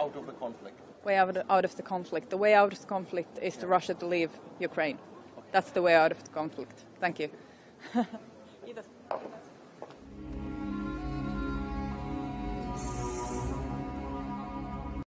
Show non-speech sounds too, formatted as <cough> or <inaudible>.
out of the conflict? Way out of, out of the conflict. The way out of the conflict is for Russia to leave Ukraine. That's the way out of the conflict. Thank you. <laughs> <laughs>